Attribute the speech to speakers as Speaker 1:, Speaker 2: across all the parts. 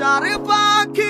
Speaker 1: খাঁচার পাখি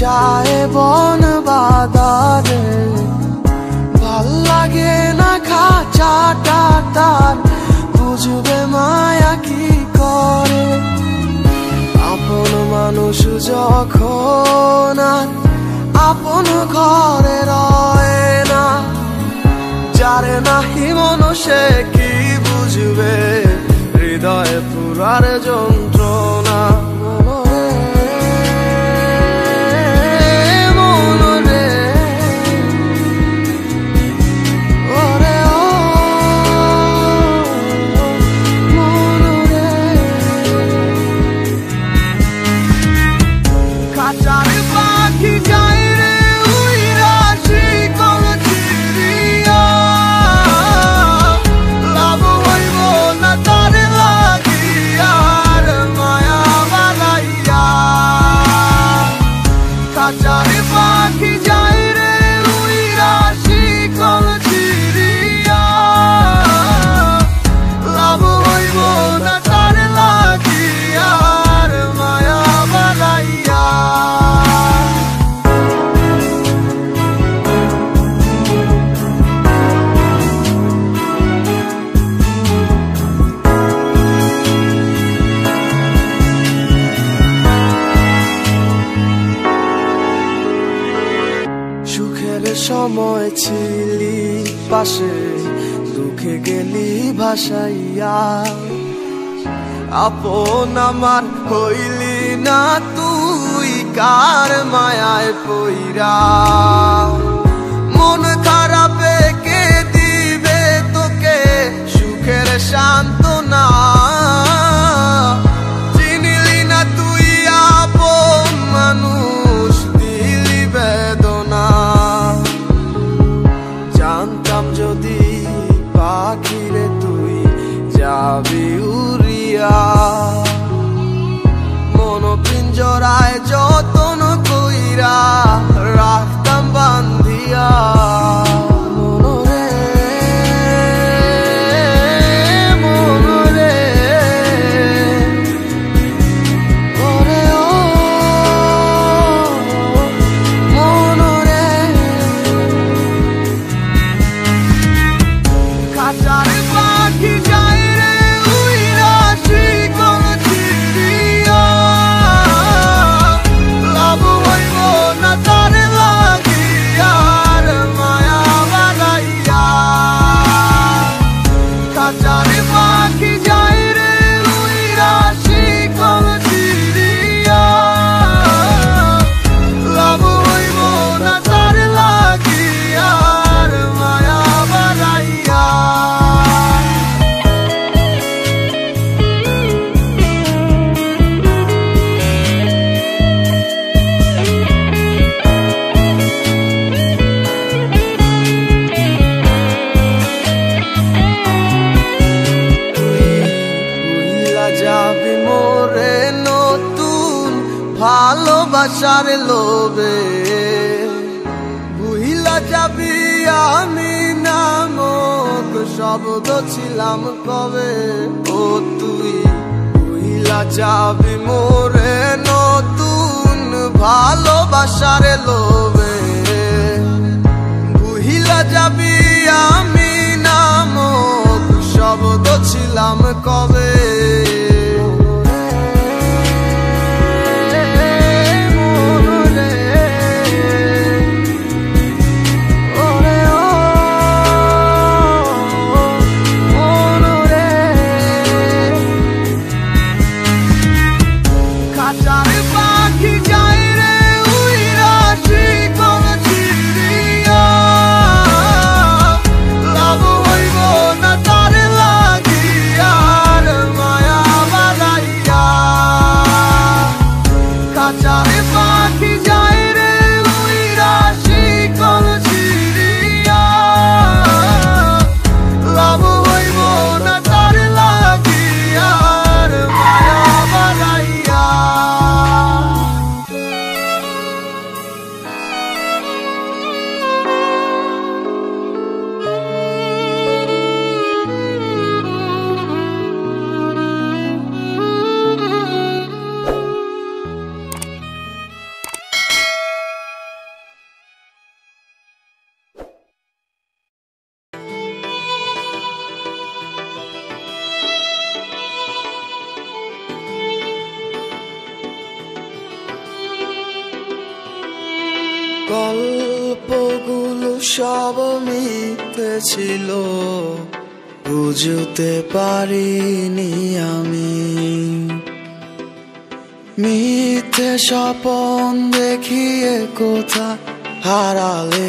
Speaker 1: চায় বন বাদারে ভালো লাগে না খাঁচাটা তার, বুঝবে মায়া কি করে? আপন মানুষ যখন আপন ঘরে রয় না, যারে নাহি মনুষে কি বুঝবে? হৃদয় পুরার যন্ত্রণা পাশে দুঃখে গেলি ভাসাইয়া। আপন আমার হইলি না তুই, কার মায়ায় পইরা। মন খারাপে কে দিবে তোকে? সুখের শান্ত চিনিলি পিঞ্জরায় যতন কইরা ছিলাম কবে ও তুই। বুহিলা যাবি মোরে, নতুন ভালোবাসার লোবে বুহিলা যাবি আমি নাম শব্দ ছিলাম কবে? গল্পগুলো সব মিথ্যে ছিল। বুঝতে পারিনি আমি। মিথ্যে স্বপন দেখিয়ে কোথা হারালে?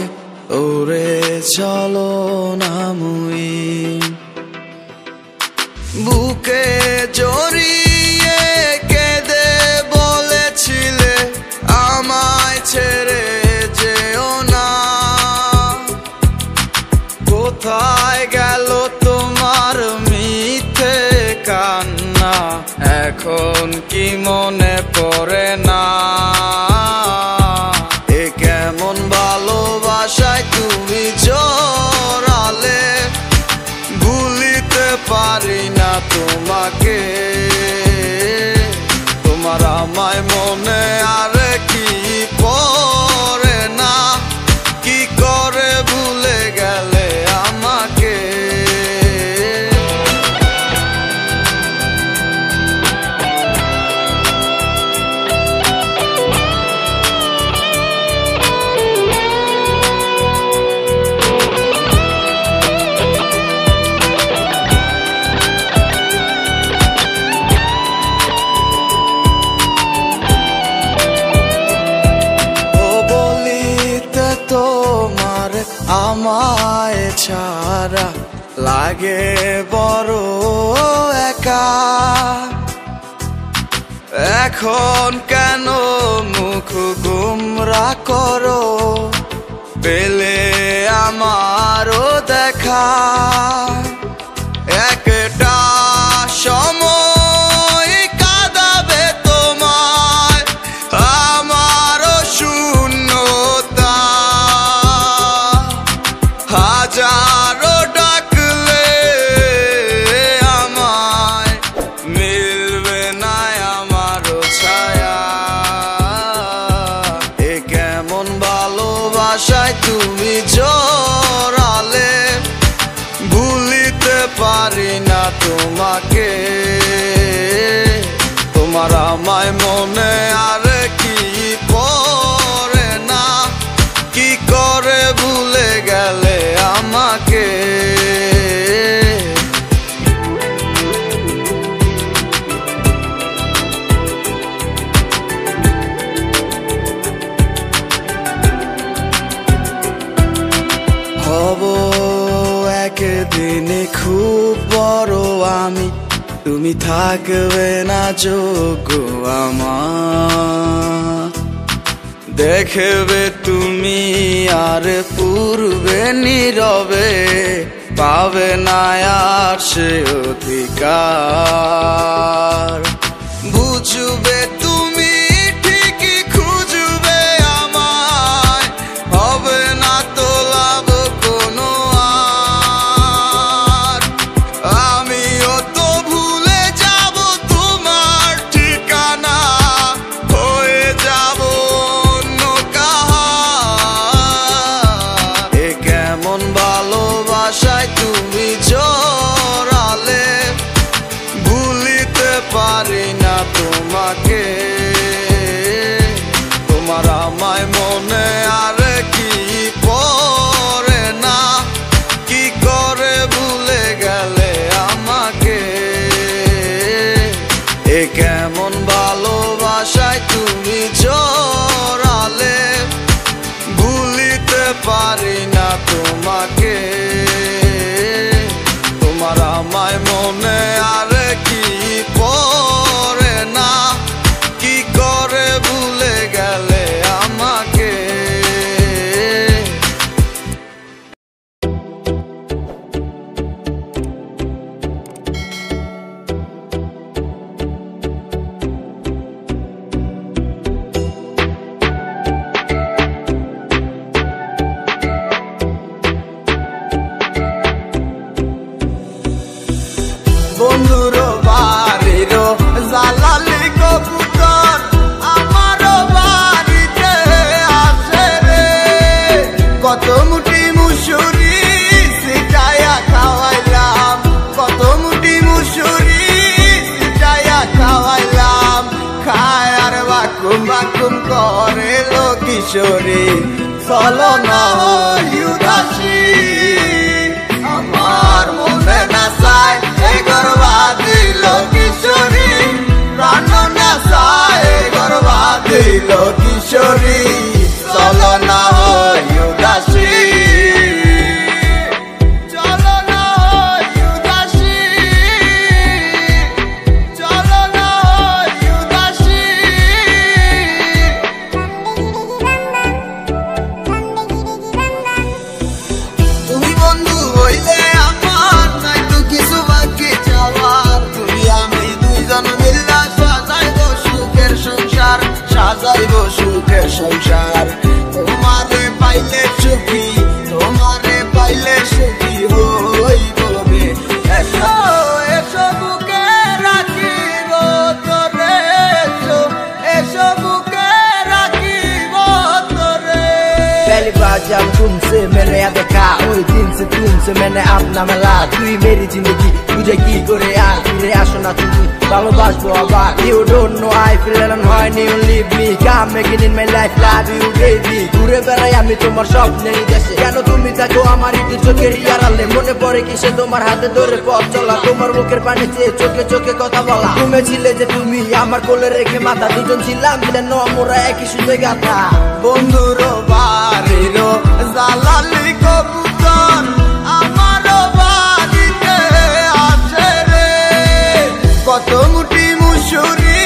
Speaker 1: ওরে চলো নামুই বুকে জড়িয়ে কেঁদে বলেছিলে, আমায় ছেড়ে কোথায় গেল তোমার মিথে কান্না? এখন কি মনে পড়ে না? এ কেমন ভালোবাসায় তুমি জোরালে? ভুলিতে পারি না তুমি এখন কেন মুখ গুমরা করো? পেলে আমারও দেখা। হব একদিন খুব বড় আমি। তুমি থাকবে না যোগ দেখবে তুমি আর পূর্বে নীরবে, পাবে না আর সে অধিকার। কিশোরী, চল না ইউদাসী আমার মনে না চায় এই গর্বা দিল কিশোরী প্রাণ না চায় এই গর্বা দিল কিশোরী। সুখে সংসার তোমারে পাইলে সুখী তোমারে পাইলে সুখী হইব এসো এসো বুকে রাখিব তোরে, এসো
Speaker 2: तुमसे मैंने याद देखा ওই দিন সে তুমসে मैंने अपना मिला তুই মেরি জিন্দগি বুঝে কি করে আর ফিরে আসো না তুমি ভালোবাসবো আবার you don't know I feel alone হয় new leave me come making in my life love you baby ঘুরে বেড়াই আমি তোমার স্বপ্নের দেশে কেন তুমি থাকো আমার ইতি চোখের ইয়ারালে মনে পড়ে কিসে তোমার হাতে ধরে পথ চলা তোমার মুখের পানি চেয়ে চোখে চোখে কথা বলা তুমি ছিলে যে তুমি আমার কোলে রেখে মাথা দুজন ছিলাম দিলে ন মোরা একই সুন্দর গাথা
Speaker 1: বন্ধুর বাড়ির জালালি কবুতর কত মুটি মুসুরি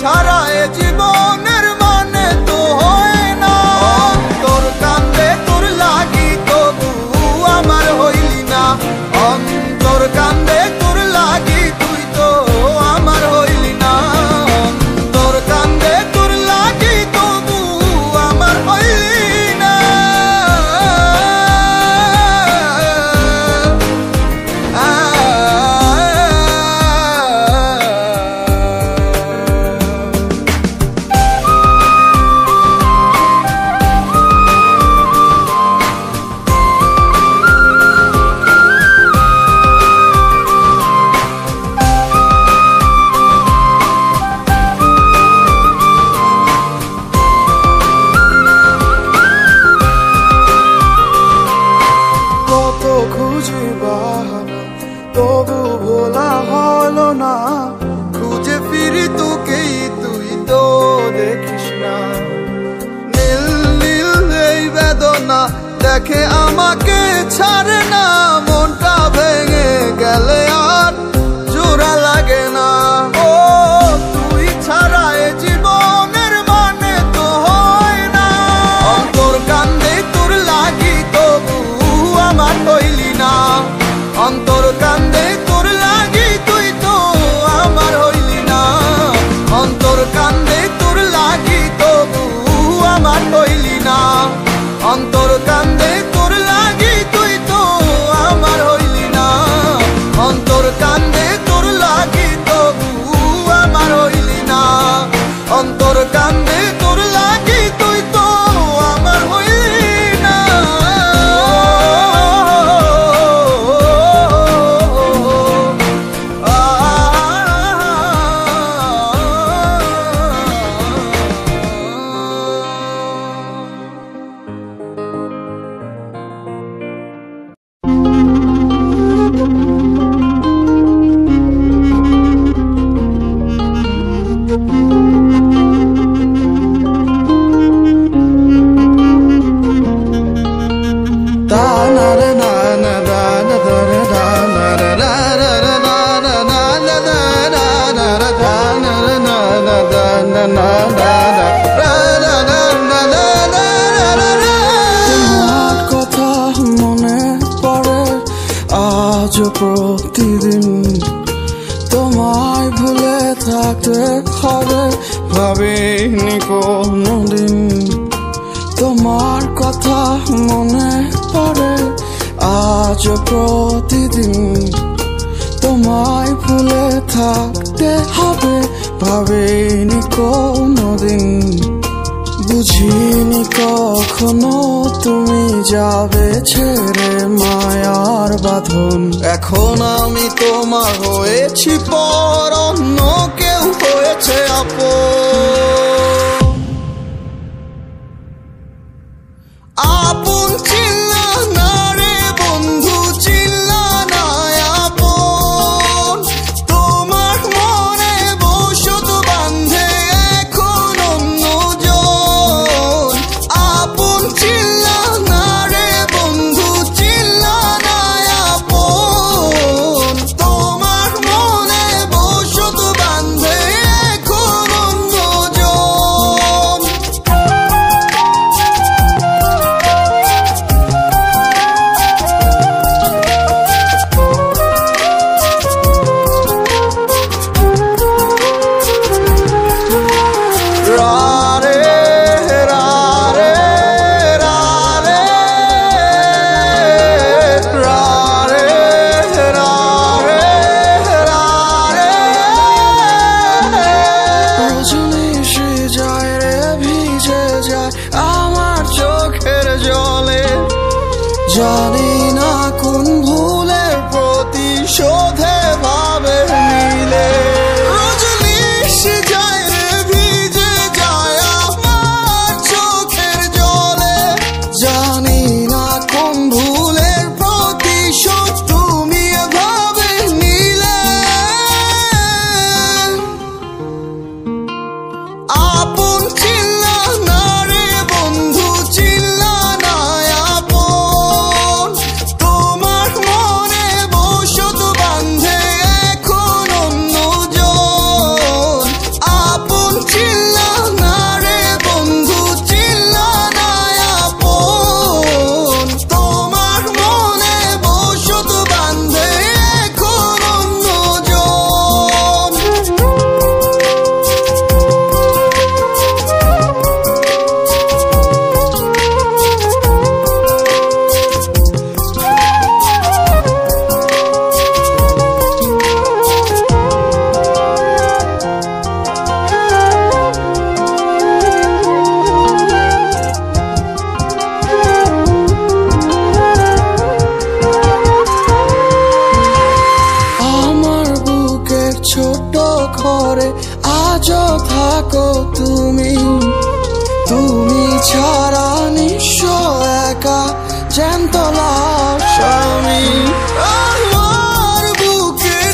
Speaker 1: ছাড়া এ জীবনের যে ফিরি তোকেই তুই তো দেখিস না। নীল নীল এই বেদনা দেখে আমাকে ছাড়ে না। থাকতে হবে, ভাবিনি কোনোদিন। বুঝিনি কখনো তুমি যাবে ছেড়ে মায়ার বাঁধন। এখন আমি তোমার হয়েছি পর অন্য কেউ হয়েছে আপন।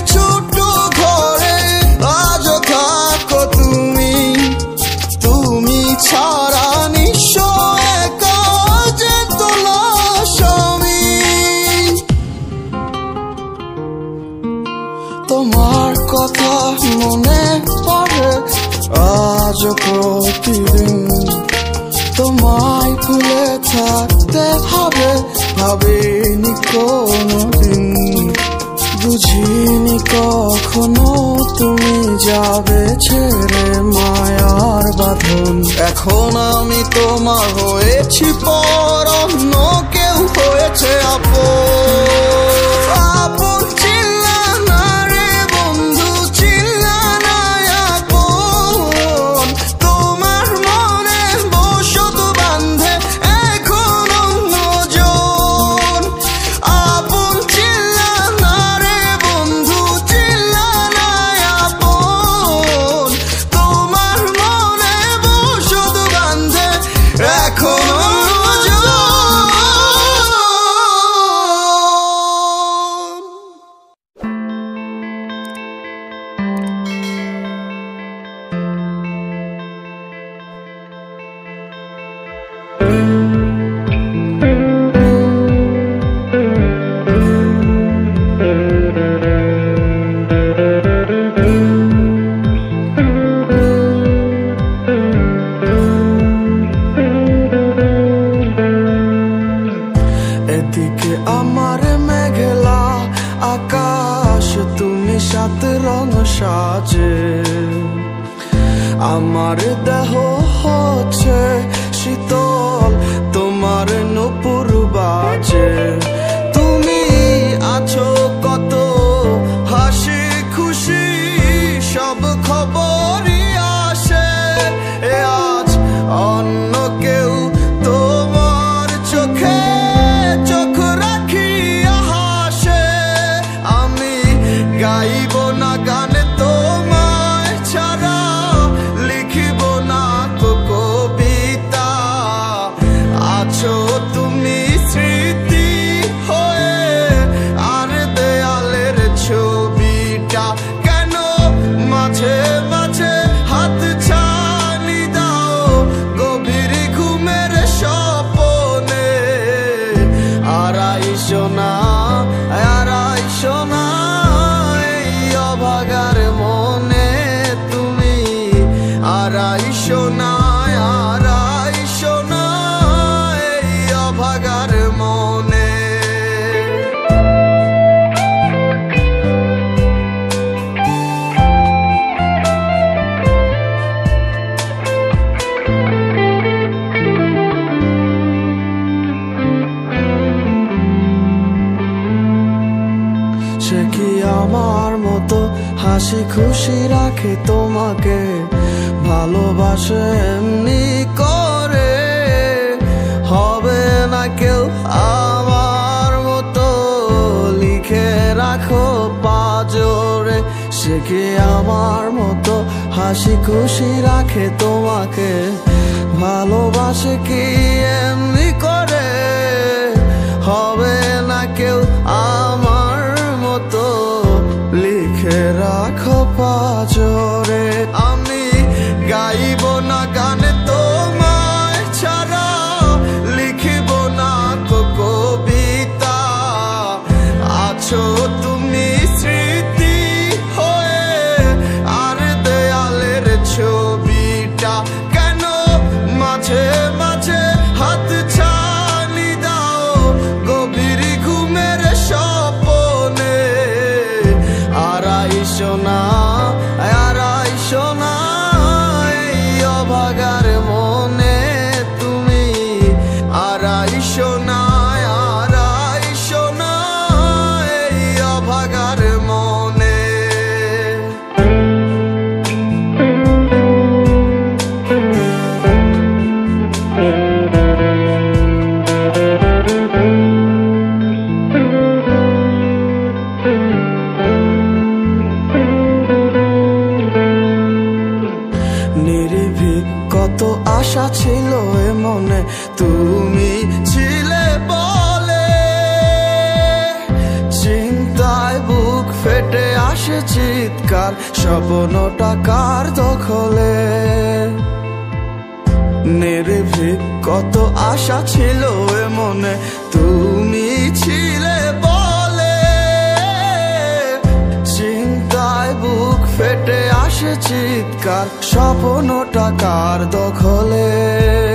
Speaker 1: ছোট ঘরে তুমি। ছাড়া নিঃস্ব একা জ্যান্ত লাশ তোমার কথা মনে পড়ে আজ প্রতি হবে ভাবিনি কোনোদিন। বুঝিনি কখনো তুমি যাবে ছেড়ে মায়ার বাঁধন। এখন আমি তোমার হয়েছি পর, অন্য কেউ হয়েছে আপন। খুশি রাখে তোমাকে, ভালোবাসে এমনি করে। হবে না কেউ আমার মতো, লিখে রাখো পাজরে সে কি আমার মতো হাসি খুশি রাখে তোমাকে, ভালোবাসে কি এমনি করে? হবে না কেউ আমার মতো, লিখে রাখো পাজরে আমি গাইব আশা ছিল এ মনে তুমি ছিলে বলে। চিন্তায় বুক ফেটে আসে চিৎকার, স্বপ্নটা কার দখলে? নির্ভীক কত আশা ছিল এ মনে তুমি ছিলে ফেটে আসে চিৎকার স্বপ্ন কার দখলে?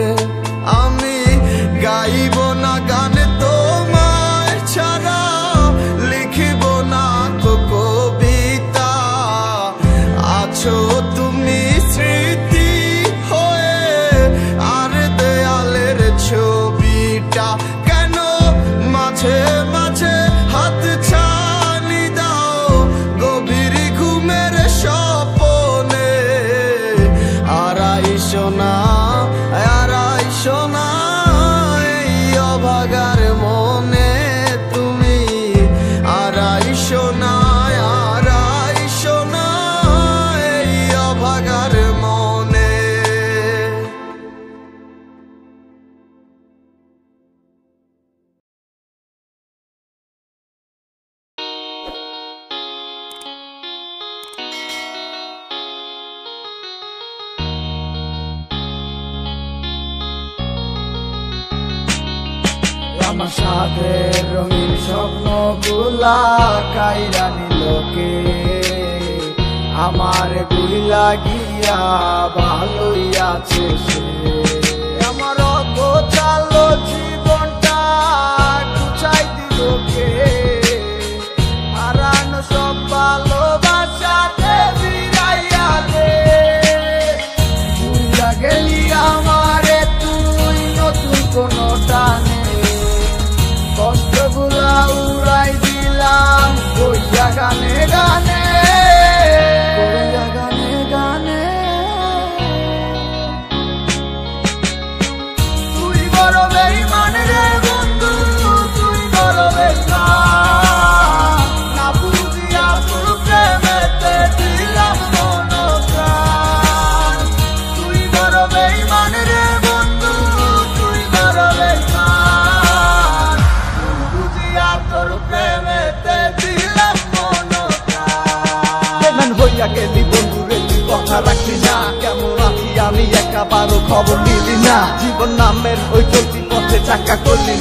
Speaker 2: একাবারও খবর নিলি না। জীবন নামের ওই চলতি পথে চাকা করলি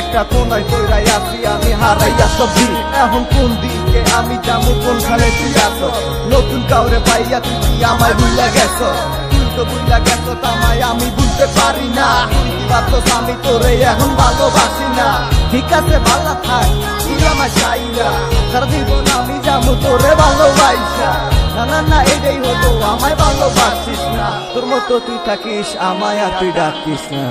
Speaker 2: একটা কোনায় কইরাই আছি, আমি হারাইয়া সবজি এখন কোন দিকে আমি যাব কোনখানে তুই আছো? নতুন কাউরে পাইয়া কি আমায় ভুলে গেছো? তো ভুলে গেছো তামায় আমি বুঝতে পারি না। বাতস আমি তোরে এখন ভালোবাসি না। ঠিক আছে ভালো থাক, তুই আমার চাইরা সারা জীবন আমি যাব, তোরে ভালোবাসা না না না, এটাই হতো আমায় ভালোবাসিস না। তোর মতো তুই থাকিস, আমায় আর তুই ডাকিস না।